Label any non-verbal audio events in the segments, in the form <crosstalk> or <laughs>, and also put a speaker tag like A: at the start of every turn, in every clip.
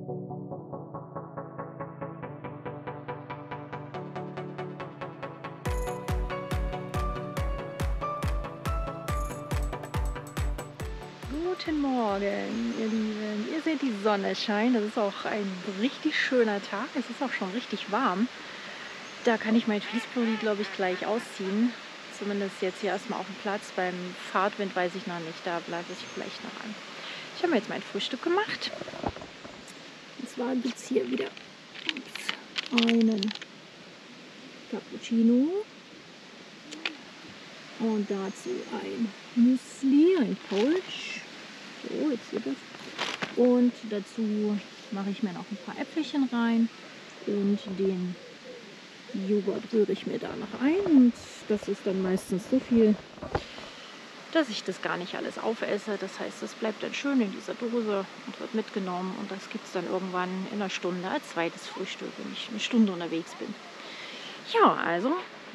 A: Guten Morgen, ihr Lieben. Ihr seht die Sonne scheint. Das ist auch ein richtig schöner Tag. Es ist auch schon richtig warm. Da kann ich mein Fließpulli, glaube ich, gleich ausziehen. Zumindest jetzt hier erstmal auf dem Platz. Beim Fahrtwind weiß ich noch nicht. Da bleibe ich vielleicht noch an. Ich habe mir jetzt mein Frühstück gemacht. Gibt es hier wieder einen Cappuccino. Und dazu ein Müsli, ein Polsch. So, jetzt wird das. Und dazu mache ich mir noch ein paar Äpfelchen rein und den Joghurt rühre ich mir da noch ein. Und das ist dann meistens so viel, dass ich das gar nicht alles aufesse. Das heißt, das bleibt dann schön in dieser Dose und wird mitgenommen. Und das gibt es dann irgendwann in einer Stunde als zweites Frühstück, wenn ich eine Stunde unterwegs bin. Ja, also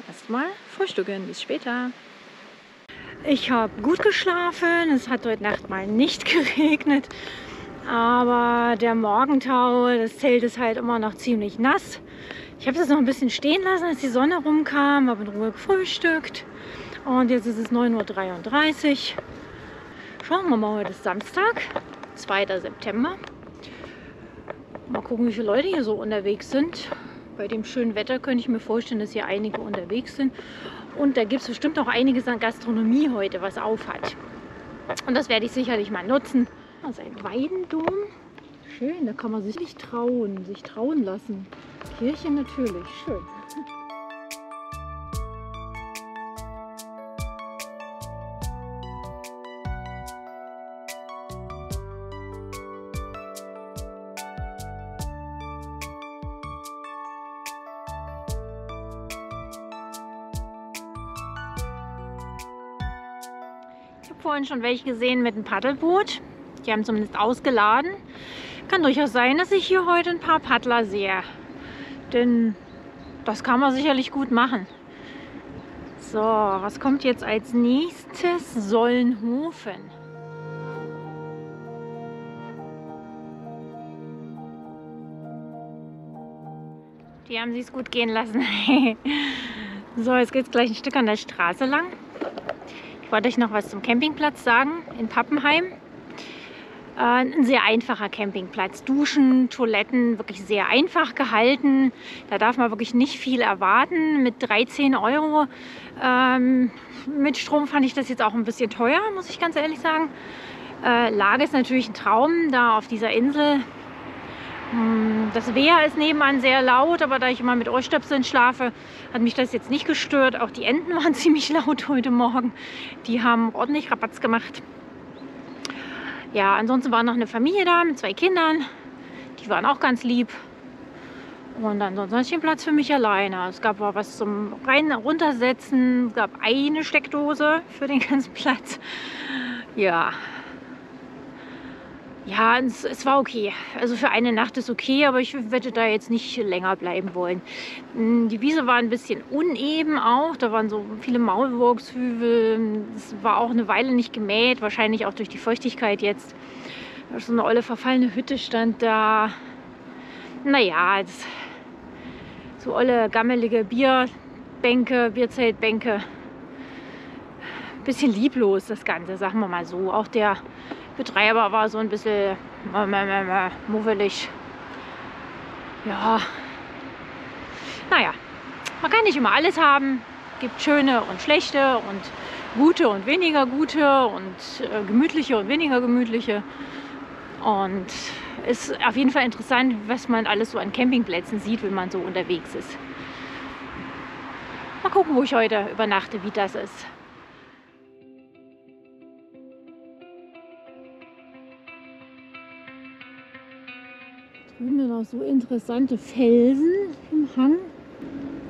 A: erstmal frühstücken. Bis später. Ich habe gut geschlafen. Es hat heute Nacht mal nicht <laughs> geregnet. Aber der Morgentau, das Zelt ist halt immer noch ziemlich nass. Ich habe das noch ein bisschen stehen lassen, als die Sonne rumkam, habe in Ruhe gefrühstückt. Und jetzt ist es 9.33 Uhr. Schauen wir mal, heute ist Samstag, 2. September. Mal gucken, wie viele Leute hier so unterwegs sind. Bei dem schönen Wetter könnte ich mir vorstellen, dass hier einige unterwegs sind. Und da gibt es bestimmt auch einiges an Gastronomie heute, was auf hat. Und das werde ich sicherlich mal nutzen. Das ist ein Weidendom. Schön, da kann man sich nicht trauen, sich trauen lassen. Kirche natürlich, schön. Vorhin schon welche gesehen mit einem Paddelboot. Die haben zumindest ausgeladen. Kann durchaus sein, dass ich hier heute ein paar Paddler sehe. Denn das kann man sicherlich gut machen. So, was kommt jetzt als nächstes? Sollenhofen. Die haben es gut gehen lassen. <laughs> so, jetzt geht es gleich ein Stück an der Straße lang. Ich wollte euch noch was zum Campingplatz sagen in Pappenheim. Äh, ein sehr einfacher Campingplatz. Duschen, Toiletten, wirklich sehr einfach gehalten. Da darf man wirklich nicht viel erwarten. Mit 13 Euro ähm, mit Strom fand ich das jetzt auch ein bisschen teuer, muss ich ganz ehrlich sagen. Äh, Lage ist natürlich ein Traum da auf dieser Insel. Hm, das Wehr ist nebenan sehr laut, aber da ich immer mit Ohrstöpseln schlafe, hat mich das jetzt nicht gestört. Auch die Enten <laughs> waren ziemlich laut heute Morgen. Die haben ordentlich Rabatz gemacht. Ja, ansonsten war noch eine Familie da mit zwei Kindern. Die waren auch ganz lieb. Und ansonsten hatte ich den Platz für mich alleine. Es gab was zum rein runtersetzen. Es gab eine Steckdose für den <laughs> ganzen Platz. Ja. Ja, es, es, war okay. Also für eine Nacht ist okay, aber ich werde da jetzt nicht länger bleiben wollen. Hm, die Wiese war ein bisschen uneben auch. Da waren so viele Maulwurfshügel. Es war auch eine Weile nicht gemäht, wahrscheinlich auch durch die Feuchtigkeit jetzt. So eine olle verfallene Hütte stand da. Naja, so olle gammelige Bierbänke, Bierzeltbänke. Bisschen lieblos das Ganze, sagen wir mal so. Auch der Betreiber war so ein bisschen muffelig. Ja, naja, man kann nicht immer alles haben. Es gibt schöne und schlechte und gute und weniger gute und äh, gemütliche und weniger gemütliche. Und es ist auf jeden Fall interessant, was man alles so an Campingplätzen sieht, wenn man so unterwegs ist. Mal gucken, wo ich heute übernachte, wie das ist. Drüben sind noch so interessante Felsen im Hang.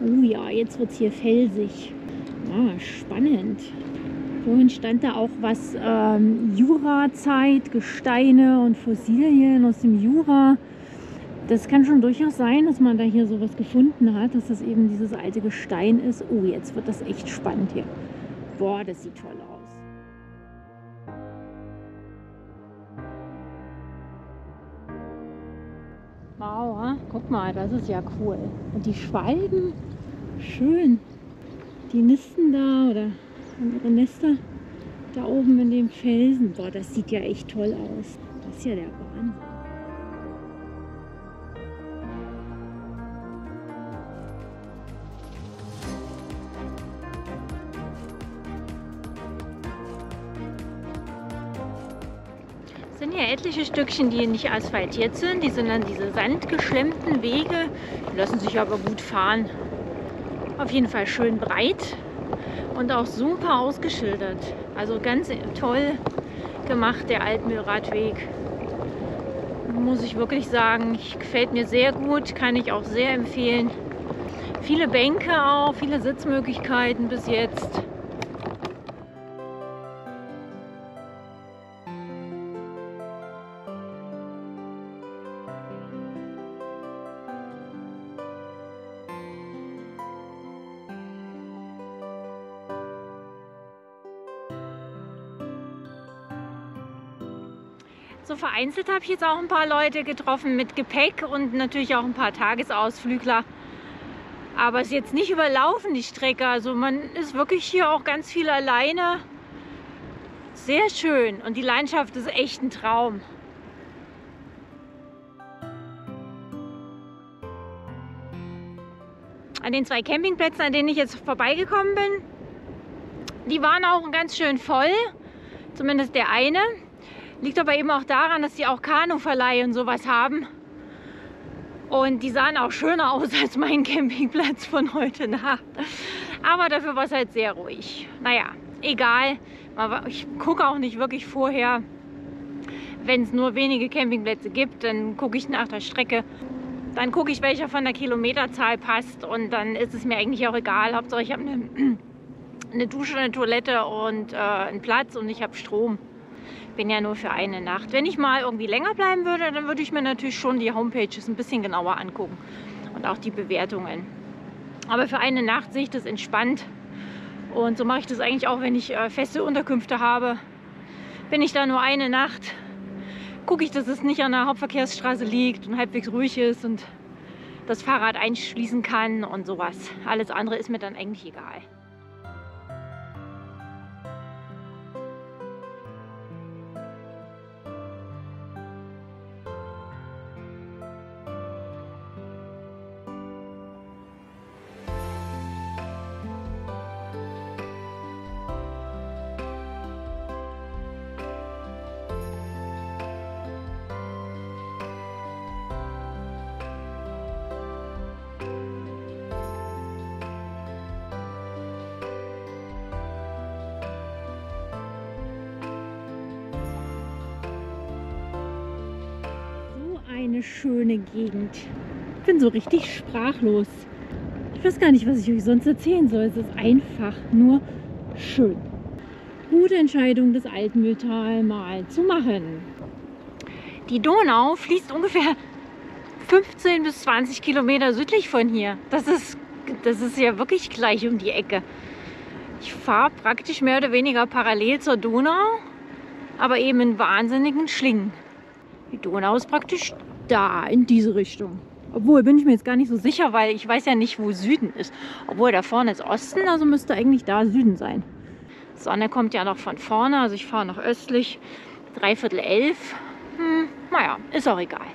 A: Oh ja, jetzt wird es hier felsig. Ah, spannend. Vorhin stand da auch was ähm, Jurazeit, Gesteine und Fossilien aus dem Jura. Das kann schon durchaus sein, dass man da hier sowas gefunden hat, dass das eben dieses alte Gestein ist. Oh, jetzt wird das echt spannend hier. Boah, das sieht toll aus. Guck mal, das ist ja cool. Und die Schwalben, schön. Die nisten da oder ihre Nester da oben in dem Felsen. Boah, das sieht ja echt toll aus. Das ist ja der Wahnsinn. Etliche Stückchen, die nicht asphaltiert sind. Die sind dann diese sandgeschlemmten Wege. Die lassen sich aber gut fahren. Auf jeden Fall schön breit und auch super ausgeschildert. Also ganz toll gemacht, der Altmühlradweg. Muss ich wirklich sagen, gefällt mir sehr gut, kann ich auch sehr empfehlen. Viele Bänke auch, viele Sitzmöglichkeiten bis jetzt. So vereinzelt habe ich jetzt auch ein paar Leute getroffen mit Gepäck und natürlich auch ein paar Tagesausflügler. Aber es ist jetzt nicht überlaufen, die Strecke. Also man ist wirklich hier auch ganz viel alleine. Sehr schön und die Landschaft ist echt ein Traum. An den zwei Campingplätzen, an denen ich jetzt vorbeigekommen bin, die waren auch ganz schön voll. Zumindest der eine. Liegt aber eben auch daran, dass sie auch Kanuverleih und sowas haben. Und die sahen auch schöner aus als mein Campingplatz von heute Nacht. Aber dafür war es halt sehr ruhig. Naja, egal. Ich gucke auch nicht wirklich vorher. Wenn es nur wenige Campingplätze gibt, dann gucke ich nach der Strecke. Dann gucke ich, welcher von der Kilometerzahl passt. Und dann ist es mir eigentlich auch egal. Hauptsache ich habe eine, <clears throat> eine Dusche, eine Toilette und äh, einen Platz und ich habe Strom bin ja nur für eine Nacht. Wenn ich mal irgendwie länger bleiben würde, dann würde ich mir natürlich schon die Homepages ein bisschen genauer angucken und auch die Bewertungen. Aber für eine Nacht sehe ich das entspannt und so mache ich das eigentlich auch, wenn ich äh, feste Unterkünfte habe. Bin ich da nur eine Nacht, gucke ich, dass es nicht an der Hauptverkehrsstraße liegt und halbwegs ruhig ist und das Fahrrad einschließen kann und sowas. Alles andere ist mir dann eigentlich egal. Schöne Gegend. Ich bin so richtig sprachlos. Ich weiß gar nicht, was ich euch sonst erzählen soll. Es ist einfach nur schön. Gute Entscheidung, das Altmühltal mal zu machen. Die Donau fließt ungefähr 15 bis 20 Kilometer südlich von hier. Das ist, das ist ja wirklich gleich um die Ecke. Ich fahre praktisch mehr oder weniger parallel zur Donau, aber eben in wahnsinnigen Schlingen. Die Donau ist praktisch da, in diese Richtung. Obwohl, bin ich mir jetzt gar nicht so sicher, weil ich weiß ja nicht, wo Süden ist. Obwohl, da vorne ist Osten, also müsste eigentlich da Süden sein. Die Sonne kommt ja noch von vorne, also ich fahre noch östlich. Dreiviertel elf. Hm, naja, ist auch egal,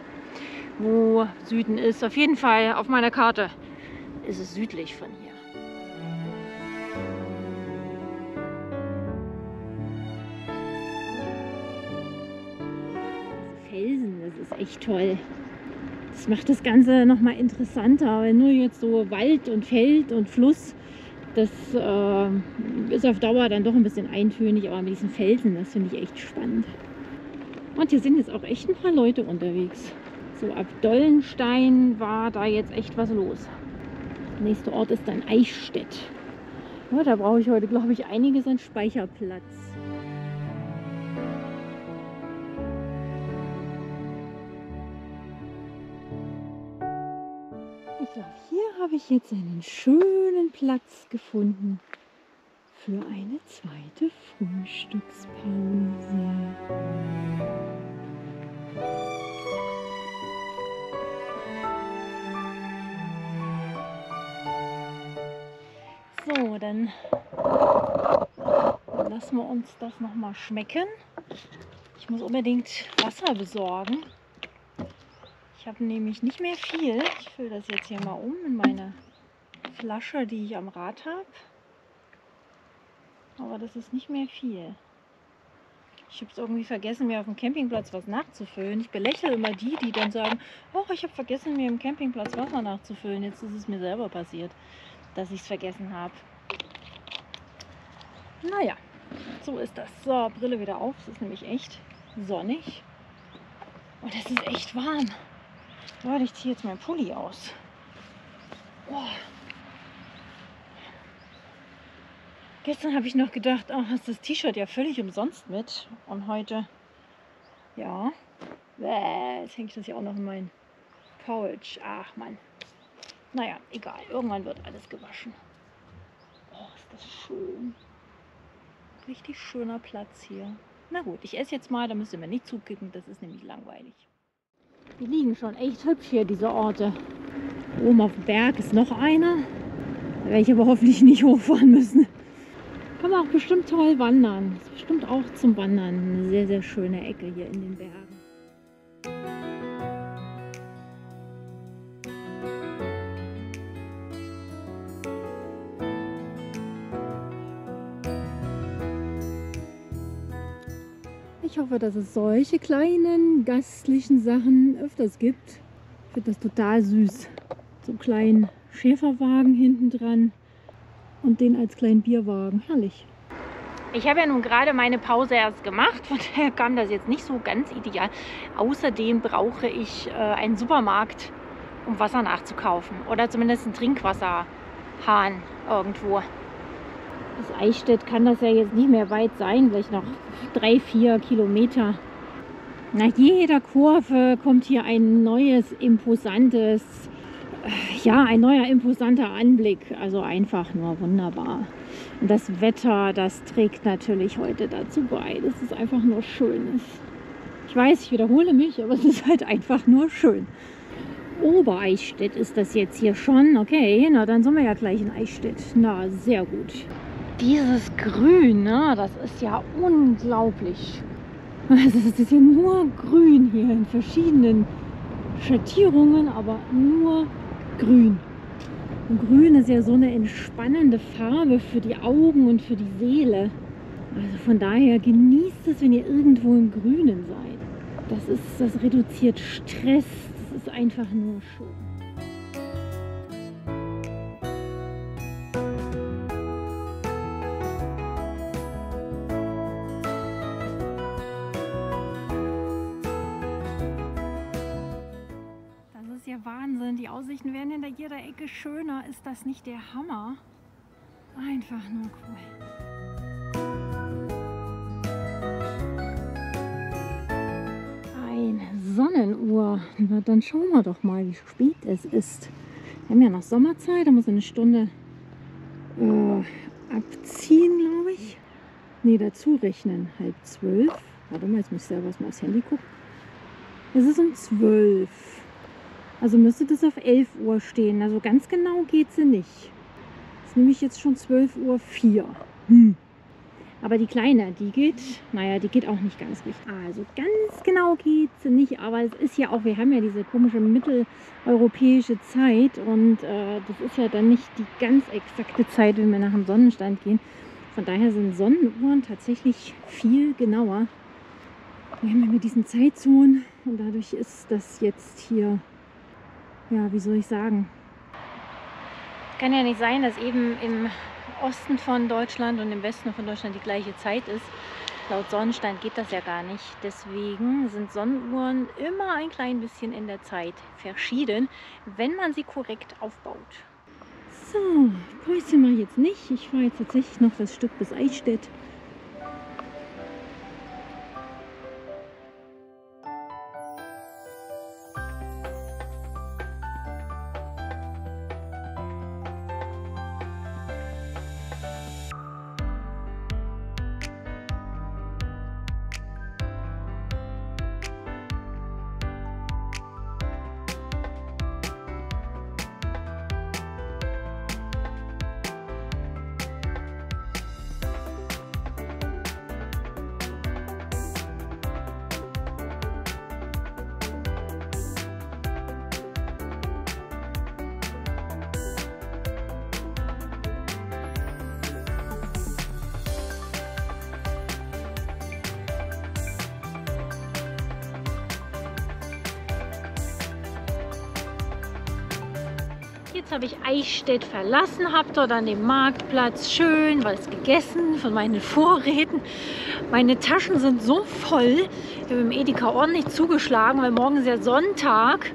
A: wo Süden ist. Auf jeden Fall auf meiner Karte ist es südlich von hier. Das ist echt toll. Das macht das Ganze nochmal interessanter. Weil nur jetzt so Wald und Feld und Fluss, das äh, ist auf Dauer dann doch ein bisschen eintönig. Aber mit diesen Felsen, das finde ich echt spannend. Und hier sind jetzt auch echt ein paar Leute unterwegs. So ab Dollenstein war da jetzt echt was los. Der nächste Ort ist dann Eichstätt. Ja, da brauche ich heute, glaube ich, einiges an Speicherplatz. So, hier habe ich jetzt einen schönen Platz gefunden für eine zweite Frühstückspause. So, dann lassen wir uns das nochmal schmecken. Ich muss unbedingt Wasser besorgen. Ich habe nämlich nicht mehr viel. Ich fülle das jetzt hier mal um in meine Flasche, die ich am Rad habe. Aber das ist nicht mehr viel. Ich habe es irgendwie vergessen, mir auf dem Campingplatz was nachzufüllen. Ich belächle immer die, die dann sagen, oh, ich habe vergessen, mir im Campingplatz Wasser nachzufüllen. Jetzt ist es mir selber passiert, dass ich es vergessen habe. Naja, so ist das. So, Brille wieder auf. Es ist nämlich echt sonnig. Und es ist echt warm. Leute, ich ziehe jetzt meinen Pulli aus. Oh. Gestern habe ich noch gedacht, oh, hast das T-Shirt ja völlig umsonst mit. Und heute, ja, jetzt hänge ich das ja auch noch in mein Pouch. Ach man. Naja, egal. Irgendwann wird alles gewaschen. Oh, ist das schön. Richtig schöner Platz hier. Na gut, ich esse jetzt mal, da müsst ihr mir nicht zukicken, das ist nämlich langweilig. Die liegen schon echt hübsch hier, diese Orte. Oben auf dem Berg ist noch einer. Da werde ich aber hoffentlich nicht <laughs> hochfahren müssen. Kann man auch bestimmt toll wandern. Ist bestimmt auch zum Wandern eine sehr, sehr schöne Ecke hier in den Bergen. Hoffe, dass es solche kleinen gastlichen Sachen öfters gibt. Ich finde das total süß. So einen kleinen Schäferwagen hinten dran und den als kleinen Bierwagen. Herrlich. Ich habe ja nun gerade meine Pause erst gemacht, von daher kam das jetzt nicht so ganz ideal. Außerdem brauche ich äh, einen Supermarkt, um Wasser nachzukaufen oder zumindest einen Trinkwasserhahn irgendwo. Bis Eichstätt kann das ja jetzt nicht mehr weit sein, vielleicht noch drei, vier Kilometer. Nach jeder Kurve kommt hier ein neues, imposantes ja, ein neuer imposanter Anblick. Also einfach nur wunderbar. Und das Wetter, das trägt natürlich heute dazu bei, dass es einfach nur schön ist. Ich weiß, ich wiederhole mich, aber es ist halt einfach nur schön. Obereichstätt ist das jetzt hier schon. Okay, na dann sind wir ja gleich in Eichstätt. Na, sehr gut. Dieses Grün, ne, das ist ja unglaublich. Es ist ja nur grün hier in verschiedenen Schattierungen, aber nur grün. Und grün ist ja so eine entspannende Farbe für die Augen und für die Seele. Also von daher genießt es, wenn ihr irgendwo im Grünen seid. Das, ist, das reduziert Stress. Das ist einfach nur schön. Aussichten werden in jeder Ecke schöner. Ist das nicht der Hammer? Einfach nur cool. Ein Sonnenuhr. Na, dann schauen wir doch mal, wie spät es ist. Wir haben ja noch Sommerzeit, da muss eine Stunde äh, abziehen, glaube ich. Ne, dazu rechnen. Halb zwölf. Warte mal, jetzt muss ich selber mal aufs Handy gucken. Es ist um zwölf. Also müsste das auf 11 Uhr stehen. Also ganz genau geht sie nicht. Das ist nämlich jetzt schon 12 Uhr 4. Hm. Aber die kleine, die geht, naja, die geht auch nicht ganz richtig. Also ganz genau geht sie nicht, aber es ist ja auch, wir haben ja diese komische mitteleuropäische Zeit und äh, das ist ja dann nicht die ganz exakte Zeit, wenn wir nach dem Sonnenstand gehen. Von daher sind Sonnenuhren tatsächlich viel genauer. Wir haben ja mit diesen Zeitzonen und dadurch ist das jetzt hier ja, wie soll ich sagen? Kann ja nicht sein, dass eben im Osten von Deutschland und im Westen von Deutschland die gleiche Zeit ist. Laut Sonnenstand geht das ja gar nicht. Deswegen sind Sonnenuhren immer ein klein bisschen in der Zeit verschieden, wenn man sie korrekt aufbaut. So, Päuschen mache ich jetzt nicht. Ich fahre jetzt tatsächlich noch das Stück bis Eichstätt. Eichstätt verlassen, habe dort an dem Marktplatz schön was gegessen von meinen Vorräten. Meine Taschen sind so voll. Ich habe im Edeka ordentlich zugeschlagen, weil morgen ist ja Sonntag.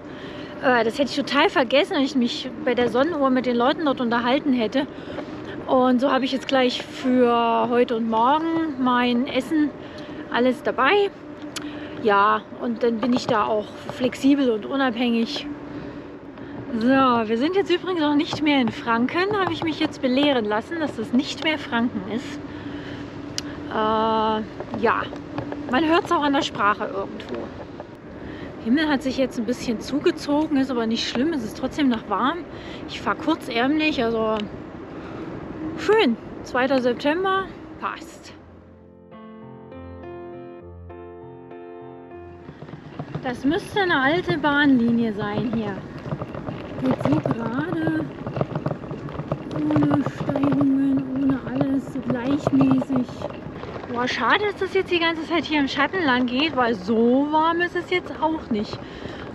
A: Äh, das hätte ich total vergessen, wenn ich mich bei der Sonnenuhr mit den Leuten dort unterhalten hätte. Und so habe ich jetzt gleich für heute und morgen mein Essen alles dabei. Ja, und dann bin ich da auch flexibel und unabhängig. So, wir sind jetzt übrigens noch nicht mehr in Franken. Habe ich mich jetzt belehren lassen, dass das nicht mehr Franken ist. Äh, ja, man hört es auch an der Sprache irgendwo. Himmel hat sich jetzt ein bisschen zugezogen, ist aber nicht schlimm. Es ist trotzdem noch warm. Ich fahre kurzärmlich, also schön. 2. September passt. Das müsste eine alte Bahnlinie sein hier. Geht so gerade, ohne Steigungen, ohne alles, so gleichmäßig. Boah, schade, dass das jetzt die ganze Zeit hier im Schatten lang geht, weil so warm ist es jetzt auch nicht.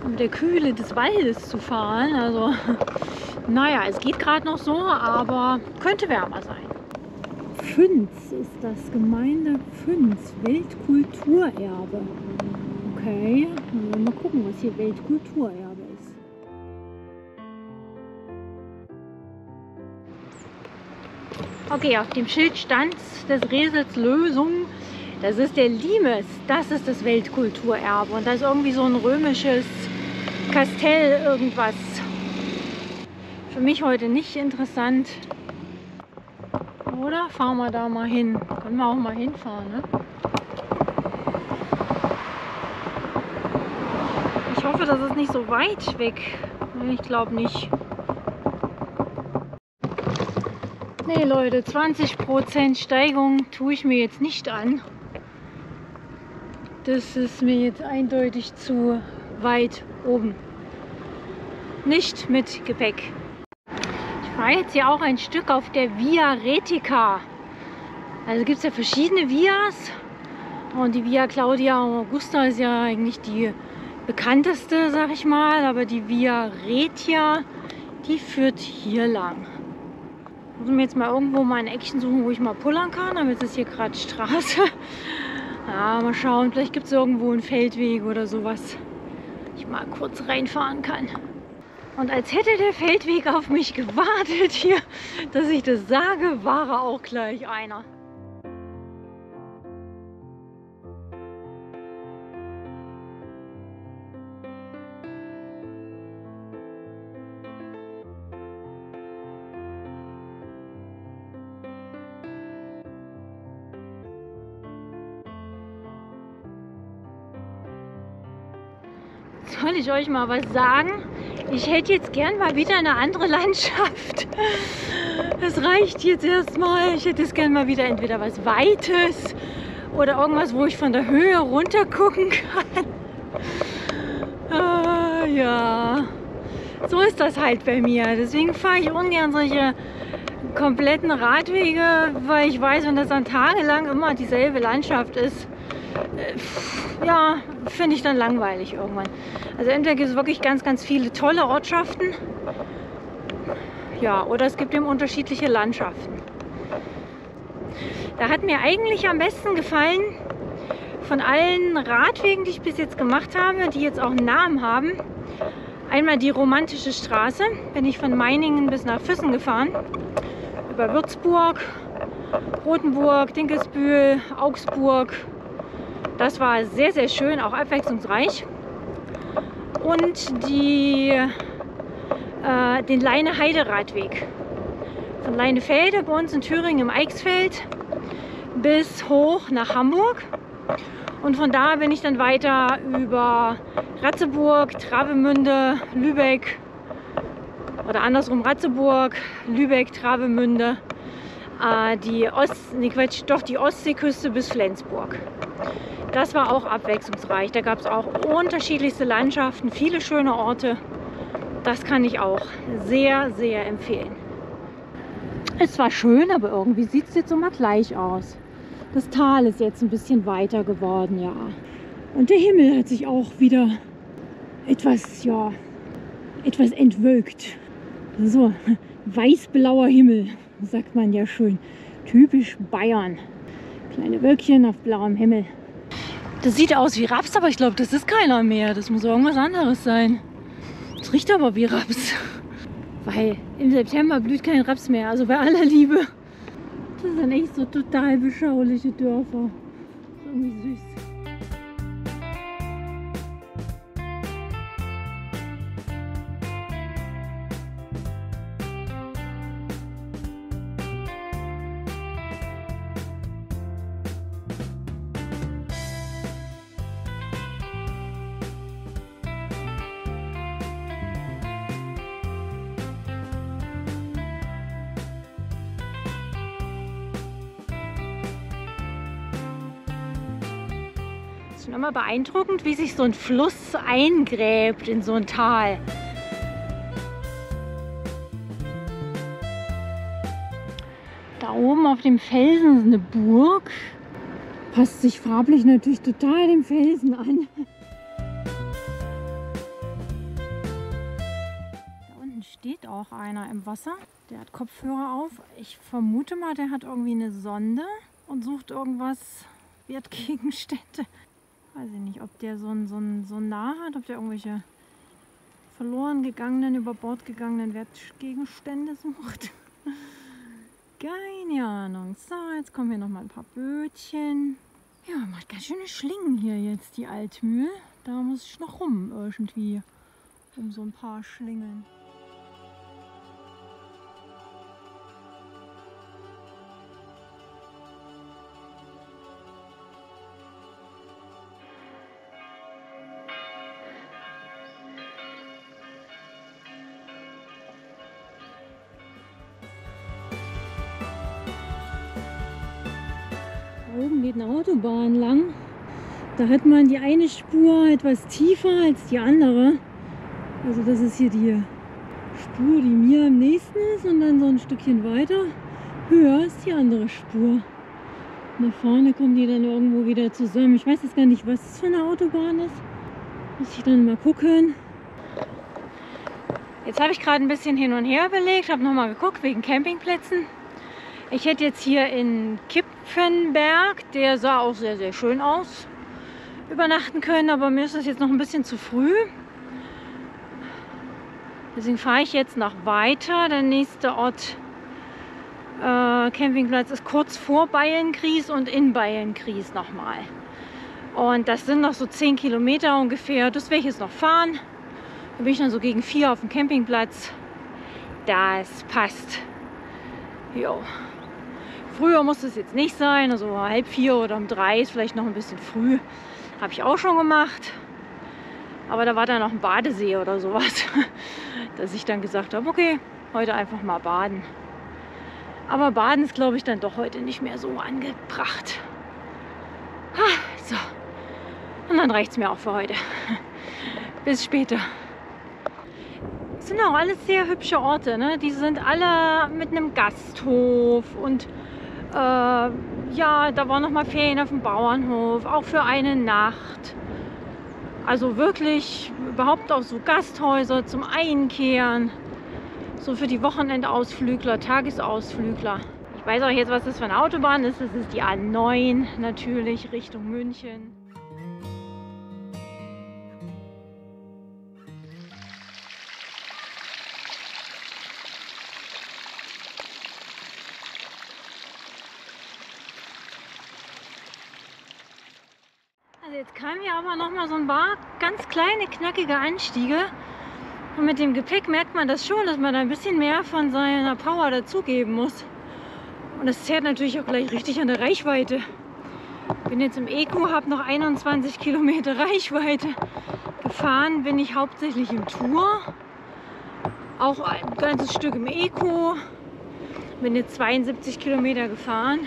A: Um mit der Kühle des Waldes zu fahren, also <laughs> naja, es geht gerade noch so, aber könnte wärmer sein. Fünz ist das Gemeinde Fünz, Weltkulturerbe. Okay, mal gucken, was hier Weltkulturerbe Okay, auf dem Schild stand des Resels Lösung. Das ist der Limes. Das ist das Weltkulturerbe. Und das ist irgendwie so ein römisches Kastell, irgendwas. Für mich heute nicht interessant. Oder? Fahren wir da mal hin. Können wir auch mal hinfahren, ne? Ich hoffe, das ist nicht so weit weg. Ich glaube nicht. Nee, Leute, 20% Steigung tue ich mir jetzt nicht an. Das ist mir jetzt eindeutig zu weit oben. Nicht mit Gepäck. Ich fahre jetzt hier auch ein Stück auf der Via Retica. Also gibt es ja verschiedene Vias. Und die Via Claudia Augusta ist ja eigentlich die bekannteste, sag ich mal, aber die Via Retia, die führt hier lang. Muss mir jetzt mal irgendwo mal ein Eckchen suchen, wo ich mal pullern kann, damit ist hier gerade Straße. <laughs> Ja, mal schauen, vielleicht gibt es irgendwo einen Feldweg oder sowas, ich mal kurz reinfahren kann. Und als hätte der Feldweg auf mich gewartet hier, <laughs> dass ich das sage, war er auch gleich einer. Ich euch mal was sagen? Ich hätte jetzt gern mal wieder eine andere Landschaft. Es reicht jetzt erstmal. Ich hätte es gern mal wieder entweder was Weites oder irgendwas, wo ich von der Höhe runter gucken kann. Ah, ja, so ist das halt bei mir. Deswegen fahre ich ungern solche kompletten Radwege, weil ich weiß, wenn das dann tagelang immer dieselbe Landschaft ist, äh, ja, finde ich dann langweilig irgendwann. Also entweder gibt es wirklich ganz, ganz viele tolle Ortschaften, ja, oder es gibt eben unterschiedliche Landschaften. Da hat mir eigentlich am besten gefallen, von allen Radwegen, die ich bis jetzt gemacht habe, die jetzt auch einen Namen haben, einmal die romantische Straße, bin ich von Meiningen bis nach Füssen gefahren, über Würzburg, Rothenburg, Dinkelsbühl, Augsburg, das war sehr, sehr schön, auch abwechslungsreich. Und die, äh, den Leine-Heide-Radweg. Von Leinefelde bei uns in Thüringen im Eichsfeld bis hoch nach Hamburg. Und von da bin ich dann weiter über Ratzeburg, Travemünde, Lübeck oder andersrum Ratzeburg, Lübeck, Travemünde, äh, die Ost, nee, Quatsch, doch die Ostseeküste bis Flensburg. Das war auch abwechslungsreich. Da gab es auch unterschiedlichste Landschaften, viele schöne Orte. Das kann ich auch sehr, sehr empfehlen. Es war schön, aber irgendwie sieht es jetzt immer gleich aus. Das Tal ist jetzt ein bisschen weiter geworden, ja. Und der Himmel hat sich auch wieder etwas, ja, etwas entwölkt. So, weiß-blauer Himmel, sagt man ja schön. Typisch Bayern. Kleine Wölkchen auf blauem Himmel. Das sieht aus wie Raps, aber ich glaube, das ist keiner mehr. Das muss irgendwas anderes sein. Es riecht aber wie Raps. Weil im September blüht kein Raps mehr. Also bei aller Liebe. Das sind echt so total beschauliche Dörfer. Irgendwie süß. Immer beeindruckend, wie sich so ein Fluss eingräbt in so ein Tal. Da oben auf dem Felsen ist eine Burg. Passt sich farblich natürlich total dem Felsen an. Da unten steht auch einer im Wasser. Der hat Kopfhörer auf. Ich vermute mal, der hat irgendwie eine Sonde und sucht irgendwas Wertgegenstände. Weiß ich nicht, ob der so ein, so ein, so nah hat, ob der irgendwelche verloren gegangenen, über Bord gegangenen Wertgegenstände sucht. <laughs> Keine Ahnung. So, jetzt kommen hier noch mal ein paar Bötchen. Ja, macht ganz schöne Schlingen hier jetzt, die Altmühl. Da muss ich noch rum irgendwie, um so ein paar Schlingen. Autobahn lang. Da hat man die eine Spur etwas tiefer als die andere. Also das ist hier die Spur, die mir am nächsten ist und dann so ein Stückchen weiter höher ist die andere Spur. Und da vorne kommen die dann irgendwo wieder zusammen. Ich weiß jetzt gar nicht, was das für eine Autobahn ist. Muss ich dann mal gucken. Jetzt habe ich gerade ein bisschen hin und her überlegt, habe nochmal geguckt wegen Campingplätzen. Ich hätte jetzt hier in Kipfenberg, der sah auch sehr, sehr schön aus, übernachten können, aber mir ist das jetzt noch ein bisschen zu früh. Deswegen fahre ich jetzt noch weiter. Der nächste Ort äh, Campingplatz ist kurz vor Bayernkries und in Bayernkries nochmal. Und das sind noch so 10 Kilometer ungefähr. Das werde ich jetzt noch fahren. Da bin ich dann so gegen vier auf dem Campingplatz. Das passt. Jo. Früher muss es jetzt nicht sein, also halb vier oder um drei ist vielleicht noch ein bisschen früh. Habe ich auch schon gemacht. Aber da war dann noch ein Badesee oder sowas, <laughs> dass ich dann gesagt habe, okay, heute einfach mal baden. Aber baden ist, glaube ich, dann doch heute nicht mehr so angebracht. so. Und dann reicht es mir auch für heute. <laughs> Bis später. Das sind auch alles sehr hübsche Orte. Ne? Die sind alle mit einem Gasthof und äh, ja, da waren noch mal Ferien auf dem Bauernhof, auch für eine Nacht. Also wirklich überhaupt auch so Gasthäuser zum Einkehren. So für die Wochenendausflügler, Tagesausflügler. Ich weiß auch jetzt, was das für eine Autobahn ist. Das ist die A9 natürlich Richtung München. Hier aber noch mal so ein paar ganz kleine, knackige Anstiege. Und mit dem Gepäck merkt man das schon, dass man da ein bisschen mehr von seiner Power dazugeben muss. Und das zehrt natürlich auch gleich richtig an der Reichweite. Bin jetzt im Eco, habe noch 21 Kilometer Reichweite. Gefahren bin ich hauptsächlich im Tour. Auch ein ganzes Stück im Eco. Bin jetzt 72 Kilometer gefahren.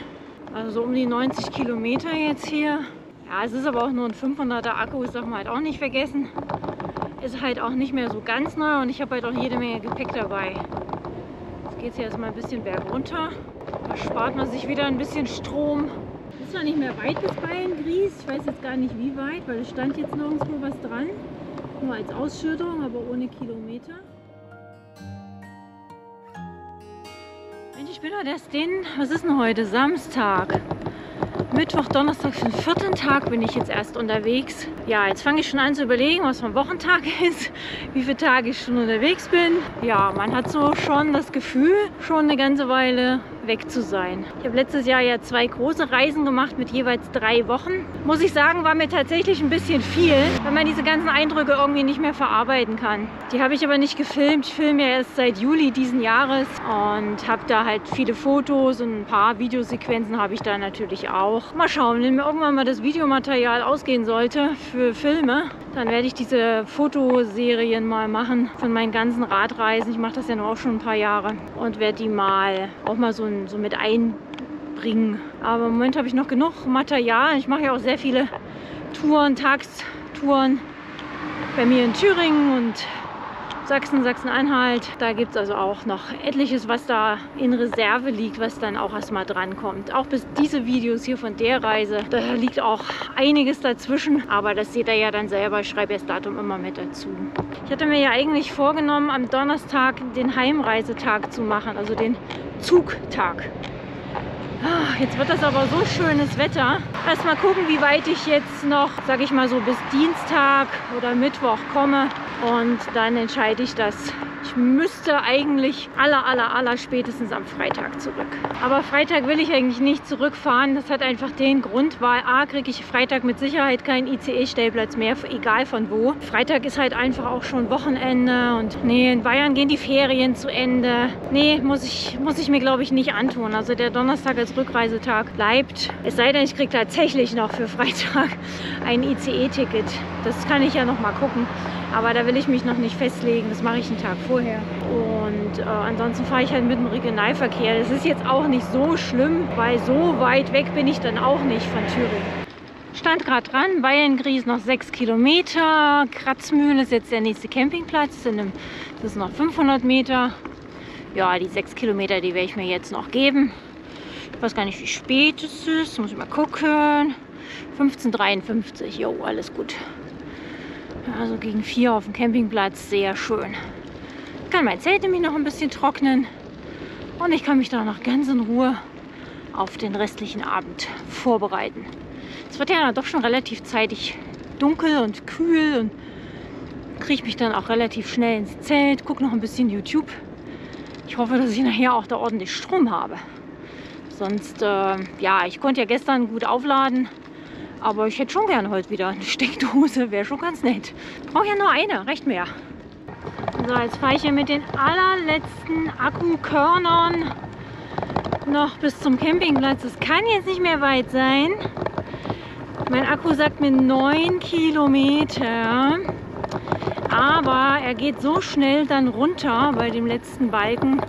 A: Also so um die 90 Kilometer jetzt hier. Ja, es ist aber auch nur ein 500er Akku, das darf man halt auch nicht vergessen. Ist halt auch nicht mehr so ganz neu und ich habe halt auch jede Menge Gepäck dabei. Jetzt geht es hier erstmal ein bisschen bergunter. Da spart man sich wieder ein bisschen Strom. Ist zwar nicht mehr weit bis Bayern-Gries, ich weiß jetzt gar nicht wie weit, weil es stand jetzt nirgendwo was dran. Nur als Ausschilderung, aber ohne Kilometer. Mensch, ich bin heute erst den, was ist denn heute? Samstag. Mittwoch, Donnerstag, für den vierten Tag bin ich jetzt erst unterwegs. Ja, jetzt fange ich schon an zu überlegen, was mein Wochentag <laughs> ist, wie viele Tage ich schon unterwegs bin. Ja, man hat so schon das Gefühl, schon eine ganze Weile weg zu sein. Ich habe letztes Jahr ja zwei große Reisen gemacht mit jeweils drei Wochen. Muss ich sagen, war mir tatsächlich ein bisschen viel, weil man diese ganzen Eindrücke irgendwie nicht mehr verarbeiten kann. Die habe ich aber nicht gefilmt. Ich filme ja erst seit Juli diesen Jahres und habe da halt viele Fotos und ein paar Videosequenzen habe ich da natürlich auch. Mal schauen, wenn mir irgendwann mal das Videomaterial ausgehen sollte für Filme, dann werde ich diese Fotoserien mal machen von meinen ganzen Radreisen. Ich mache das ja nur auch schon ein paar Jahre und werde die mal auch mal so, so mit einbringen. Aber im Moment habe ich noch genug Material. Ich mache ja auch sehr viele Touren, Tagstouren bei mir in Thüringen und Sachsen, Sachsen-Anhalt. Da gibt es also auch noch etliches, was da in Reserve liegt, was dann auch erstmal drankommt. Auch bis diese Videos hier von der Reise, da liegt auch einiges dazwischen. Aber das seht ihr ja dann selber. Ich schreibe das Datum immer mit dazu. Ich hatte mir ja eigentlich vorgenommen, am Donnerstag den Heimreisetag zu machen, also den Zugtag. Ah, jetzt wird das aber so schönes Wetter. Erstmal gucken, wie weit ich jetzt noch, sage ich mal so, bis Dienstag oder Mittwoch komme. Und dann entscheide ich das. Ich müsste eigentlich aller, aller, aller spätestens am Freitag zurück. Aber Freitag will ich eigentlich nicht zurückfahren. Das hat einfach den Grund, weil A, kriege ich Freitag mit Sicherheit keinen ICE-Stellplatz mehr, egal von wo. Freitag ist halt einfach auch schon Wochenende und nee, in Bayern gehen die Ferien zu Ende. Nee, muss ich, muss ich mir glaube ich nicht antun. Also der Donnerstag als Rückreisetag bleibt. Es sei denn, ich kriege tatsächlich noch für Freitag <laughs> ein ICE-Ticket. Das kann ich ja noch mal gucken. Aber da will ich mich noch nicht festlegen. Das mache ich einen Tag vorher. Und äh, ansonsten fahre ich halt mit dem Regionalverkehr. Das ist jetzt auch nicht so schlimm, weil so weit weg bin ich dann auch nicht von Thüringen. Stand gerade dran, Bayern-Gries noch 6 Kilometer. Kratzmühle ist jetzt der nächste Campingplatz. Das sind noch 500 Meter. Ja, die 6 Kilometer, die werde ich mir jetzt noch geben. Ich weiß gar nicht, wie spät es ist. Muss ich mal gucken. 15.53 Uhr. Jo, alles gut. Also gegen vier auf dem Campingplatz, sehr schön. Kann mein Zelt nämlich noch ein bisschen trocknen und ich kann mich da noch ganz in Ruhe auf den restlichen Abend vorbereiten. Es wird ja doch schon relativ zeitig dunkel und kühl und kriege mich dann auch relativ schnell ins Zelt, gucke noch ein bisschen YouTube. Ich hoffe, dass ich nachher auch da ordentlich Strom habe. Sonst, äh, ja, ich konnte ja gestern gut aufladen. Aber ich hätte schon gerne heute wieder eine Steckdose. Wäre schon ganz nett. Brauche ja nur eine, recht mehr. So, jetzt fahre ich hier mit den allerletzten Akkukörnern noch bis zum Campingplatz. Es kann jetzt nicht mehr weit sein. Mein Akku sagt mir 9 Kilometer. Aber er geht so schnell dann runter bei dem letzten Balken,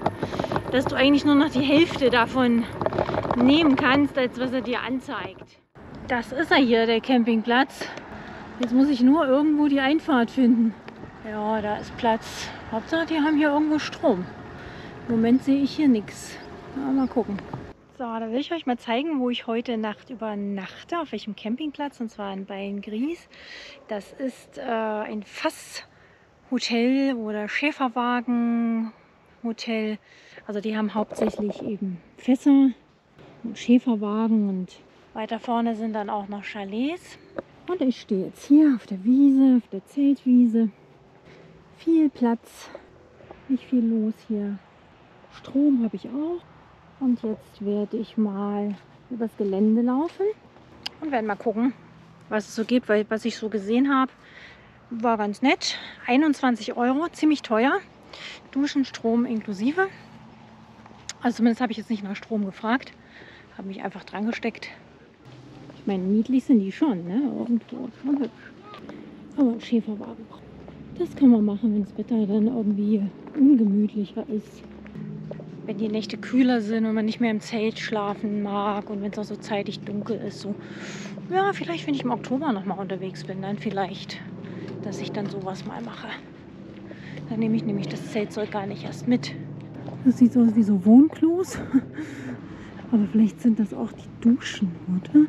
A: dass du eigentlich nur noch die Hälfte davon nehmen kannst, als was er dir anzeigt. Das ist er hier, der Campingplatz. Jetzt muss ich nur irgendwo die Einfahrt finden. Ja, da ist Platz. Hauptsache, die haben hier irgendwo Strom. Im Moment sehe ich hier nichts. Mal gucken. So, da will ich euch mal zeigen, wo ich heute Nacht übernachte, auf welchem Campingplatz, und zwar in Bayern-Gries. Das ist äh, ein Fasshotel oder Schäferwagenhotel. Also die haben hauptsächlich eben Fässer und Schäferwagen und weiter vorne sind dann auch noch Chalets. Und ich stehe jetzt hier auf der Wiese, auf der Zeltwiese. Viel Platz, nicht viel los hier. Strom habe ich auch. Und jetzt werde ich mal übers Gelände laufen und werde mal gucken, was es so gibt, weil was ich so gesehen habe, war ganz nett. 21 Euro, ziemlich teuer. Duschen, Strom inklusive. Also zumindest habe ich jetzt nicht nach Strom gefragt. Habe mich einfach dran gesteckt ich meine, niedlich sind die schon, ne? Irgendwo schon hübsch. Aber ein Schäferwagen. Das kann man machen, wenn das Wetter dann irgendwie ungemütlicher ist. Wenn die Nächte kühler sind und man nicht mehr im Zelt schlafen mag und wenn es auch so zeitig dunkel ist. So. Ja, vielleicht, wenn ich im Oktober noch mal unterwegs bin, dann vielleicht, dass ich dann sowas mal mache. Dann nehme ich nämlich das Zeltzeug gar nicht erst mit. Das sieht so aus wie so Wohnklos. Aber vielleicht sind das auch die Duschen, oder?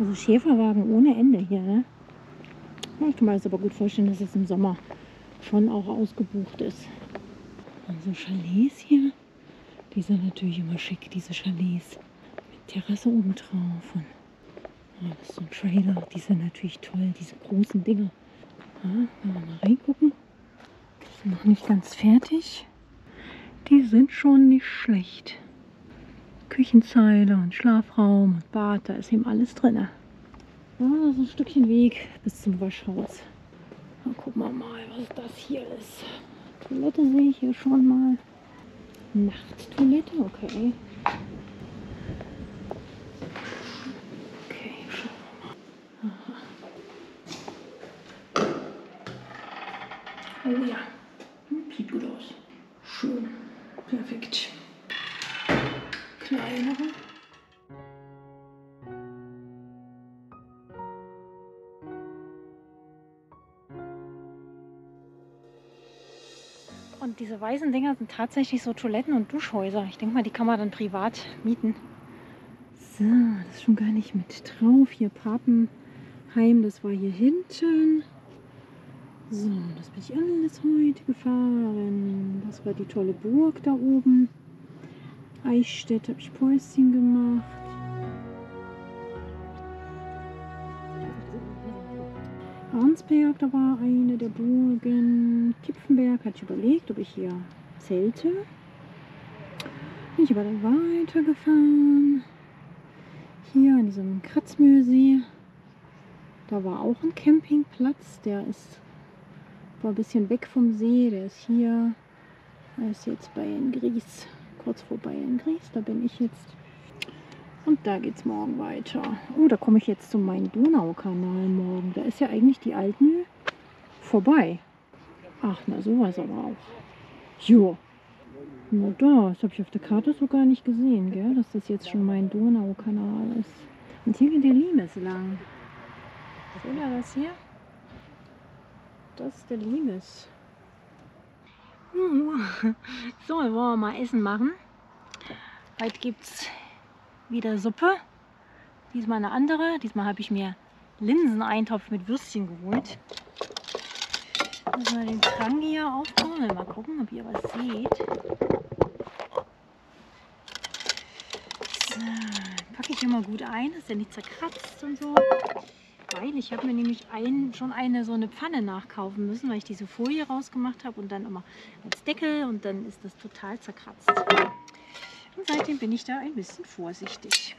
A: Also Schäferwagen ohne Ende hier, ne? Ich kann mir das aber gut vorstellen, dass es im Sommer schon auch ausgebucht ist. Also Chalets hier. Die sind natürlich immer schick, diese Chalets. Mit Terrasse oben drauf. Und oh, das ist so ein Trailer. Die sind natürlich toll, diese großen Dinger. Ja, wollen wir mal reingucken. Die sind noch nicht ganz fertig. Die sind schon nicht schlecht. Küchenzeile und Schlafraum und Bad, da ist eben alles drin. Ja, so ein Stückchen Weg bis zum Waschhaus. Na, gucken wir mal, was das hier ist. Toilette sehe ich hier schon mal. Nachttoilette, okay. Okay, schauen wir mal. Aha. Oh ja, hm, sieht gut aus. Schön, perfekt. Kleinere. Diese weißen Dinger sind tatsächlich so Toiletten und Duschhäuser. Ich denke mal, die kann man dann privat mieten. So, das ist schon gar nicht mit drauf. Hier Papenheim, das war hier hinten. So, das bin ich alles heute gefahren. Das war die tolle Burg da oben. Eichstätt habe ich Päuschen gemacht. Arnsberg, da war eine der Burgen. Kipfenberg hatte ich überlegt, ob ich hier zelte. Bin ich aber dann weitergefahren. Hier an diesem Kratzmühlsee. Da war auch ein Campingplatz. Der ist war ein bisschen weg vom See. Der ist hier. Er ist jetzt bei Engries. Kurz vorbei Engries. Da bin ich jetzt. Und da geht es morgen weiter. Oh, da komme ich jetzt zu meinem Donaukanal morgen. Da ist ja eigentlich die Altmühl vorbei. Ach, na sowas aber auch. Jo. Na da, das habe ich auf der Karte so gar nicht gesehen, gell? dass das jetzt schon mein Donaukanal ist. Und hier geht der Limes lang. Seht ihr das hier? Das ist der Limes. So, wollen wir mal Essen machen. Heute gibt es wieder Suppe. Diesmal eine andere. Diesmal habe ich mir Linseneintopf mit Würstchen geholt. Müssen wir den Krang hier aufbauen. Mal gucken, ob ihr was seht. So, packe ich immer gut ein, dass der nicht zerkratzt und so. Weil ich habe mir nämlich ein, schon eine so eine Pfanne nachkaufen müssen, weil ich diese Folie rausgemacht habe und dann immer als Deckel und dann ist das total zerkratzt. Und seitdem bin ich da ein bisschen vorsichtig.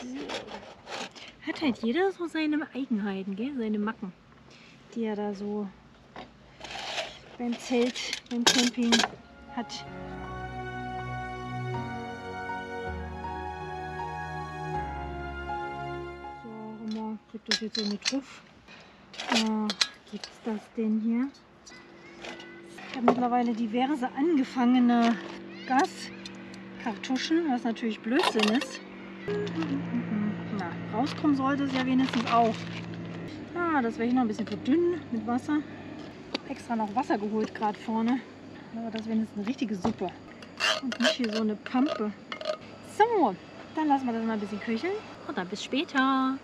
A: So. Hat halt jeder so seine Eigenheiten, gell? seine Macken, die er da so beim Zelt, beim Camping hat. So, immer kriegt das jetzt so mit drauf. Äh, Gibt es das denn hier? Ich habe mittlerweile diverse angefangene Gaskartuschen, was natürlich Blödsinn ist. Na, rauskommen sollte es ja wenigstens auch. Ah, das werde ich noch ein bisschen verdünnen mit Wasser. Extra noch Wasser geholt gerade vorne. Aber das wäre jetzt eine richtige Suppe. Und nicht hier so eine Pampe. So, dann lassen wir das mal ein bisschen köcheln. Und dann bis später.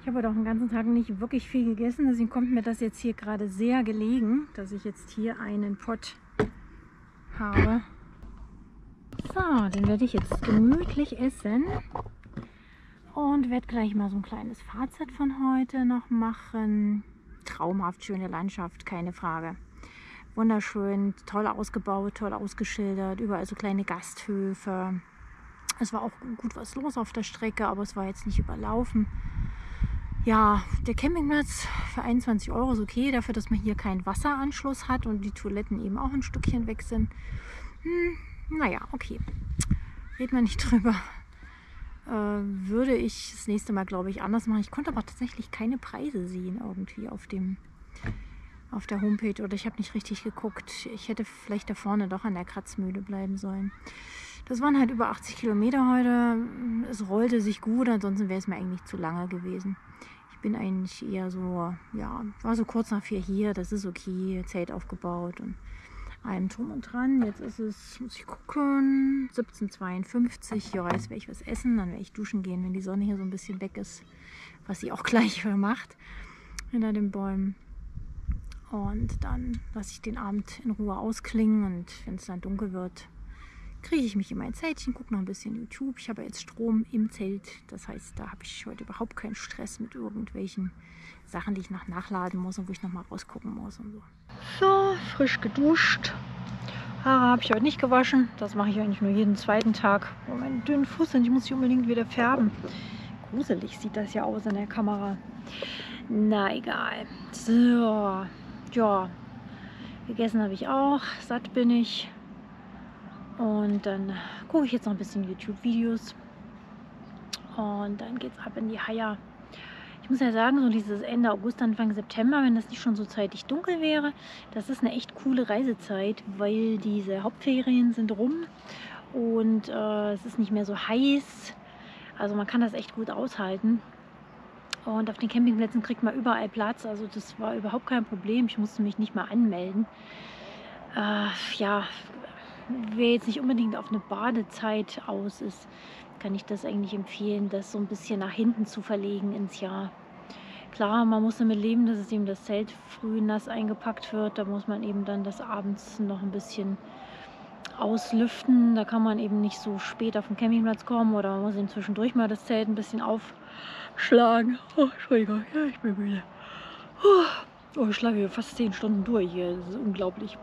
A: Ich habe auch den ganzen Tag nicht wirklich viel gegessen, deswegen kommt mir das jetzt hier gerade sehr gelegen, dass ich jetzt hier einen Pott habe. So, den werde ich jetzt gemütlich essen und werde gleich mal so ein kleines Fazit von heute noch machen. Traumhaft schöne Landschaft, keine Frage. Wunderschön, toll ausgebaut, toll ausgeschildert, überall so kleine Gasthöfe. Es war auch gut was los auf der Strecke, aber es war jetzt nicht überlaufen. Ja, der Campingplatz für 21 Euro ist okay, dafür, dass man hier keinen Wasseranschluss hat und die Toiletten eben auch ein Stückchen weg sind. Hm, naja, okay. Reden wir nicht <laughs> drüber. Äh, würde ich das nächste Mal, glaube ich, anders machen. Ich konnte aber tatsächlich keine Preise sehen irgendwie auf dem auf der Homepage oder ich habe nicht richtig geguckt. Ich hätte vielleicht da vorne doch an der Kratzmühle bleiben sollen. Das waren halt über 80 Kilometer heute. Es rollte sich gut, ansonsten wäre es mir eigentlich zu lange gewesen bin eigentlich eher so, ja, war so kurz nach vier hier, das ist okay, Zelt aufgebaut und allem drum und dran. Jetzt ist es, muss ich gucken, 17,52. Ja, jetzt werde ich was essen, dann werde ich duschen gehen, wenn die Sonne hier so ein bisschen weg ist, was sie auch <laughs> gleich macht hinter den Bäumen. Und dann lasse ich den Abend in Ruhe ausklingen und wenn es dann dunkel wird, kriege ich mich in mein Zeltchen, gucke noch ein bisschen YouTube. Ich habe jetzt Strom im Zelt. Das heißt, da habe ich heute überhaupt keinen Stress mit irgendwelchen Sachen, die ich noch nachladen muss und wo ich noch mal rausgucken muss und so. So, frisch geduscht. Haare habe ich heute nicht gewaschen. Das mache ich eigentlich nur jeden zweiten Tag. Oh, meinen dünnen Fuß und ich muss sie unbedingt wieder färben. Gruselig sieht das ja aus in der Kamera. Na egal. So, ja. Gegessen habe ich auch. Satt bin ich. Und dann gucke ich jetzt noch ein bisschen YouTube-Videos. Und dann geht es ab in die Haier. Ich muss ja sagen, so dieses Ende August, Anfang September, wenn das nicht schon so zeitig dunkel wäre, das ist eine echt coole Reisezeit, weil diese Hauptferien sind rum und äh, es ist nicht mehr so heiß. Also man kann das echt gut aushalten. Und auf den Campingplätzen kriegt man überall Platz. Also das war überhaupt kein Problem. Ich musste mich nicht mal anmelden. Äh, ja, wer jetzt nicht unbedingt auf eine Badezeit aus ist, kann ich das eigentlich empfehlen, das so ein bisschen nach hinten zu verlegen ins Jahr. Klar, man muss damit leben, dass es eben das Zelt früh nass eingepackt wird. Da muss man eben dann das abends noch ein bisschen auslüften. Da kann man eben nicht so spät auf den Campingplatz kommen oder man muss eben zwischendurch mal das Zelt ein bisschen aufschlagen. Oh, Entschuldigung, ja, ich bin müde. Oh, ich schlafe hier fast zehn Stunden durch hier. Das ist unglaublich.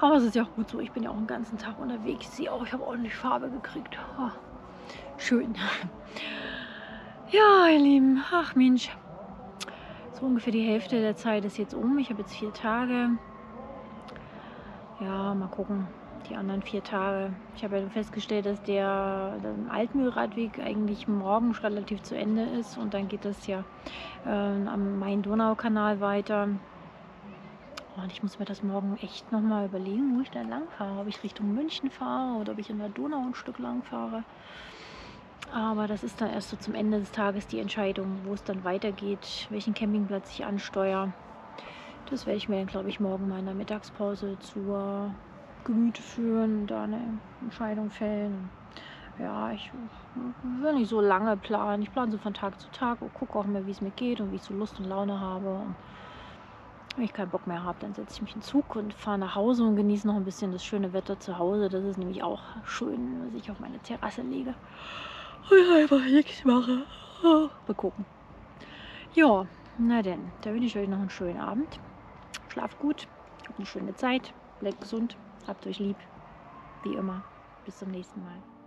A: Aber es ist ja auch gut so. Ich bin ja auch den ganzen Tag unterwegs. Ich sehe auch, ich habe ordentlich Farbe gekriegt. Oh, schön. <laughs> Ja, ihr Lieben. Ach Mensch. So ungefähr die Hälfte der Zeit ist jetzt um. Ich habe jetzt vier Tage. Ja, mal gucken. Die anderen vier Tage. Ich habe ja festgestellt, dass der, der Altmühlradweg eigentlich morgen relativ zu Ende ist. Und dann geht das ja äh, am Main-Donau-Kanal weiter. Und ich muss mir das morgen echt nochmal überlegen, wo ich da lang fahre. Ob ich Richtung München fahre oder ob ich in der Donau ein Stück lang fahre. Aber das ist dann erst so zum Ende des Tages die Entscheidung, wo es dann weitergeht, welchen Campingplatz ich ansteuere. Das werde ich mir dann, glaube ich, morgen mal in der Mittagspause zur Gemüte führen da eine Entscheidung fällen. Ja, ich will nicht so lange planen. Ich plane so von Tag zu Tag und gucke auch immer, wie es mir geht und wie ich so Lust und Laune habe. Und wenn ich keinen Bock mehr habe, dann setze ich mich in den Zug und fahre nach Hause und genieße noch ein bisschen das schöne Wetter zu Hause. Das ist nämlich auch schön, wenn ich auf meine Terrasse lege und einfach nichts mache. <laughs> Mal gucken. Ja, na denn, da wünsche ich euch noch einen schönen Abend. Schlaft gut, habt eine schöne Zeit, bleibt gesund, habt euch lieb. Wie immer. Bis zum nächsten Mal.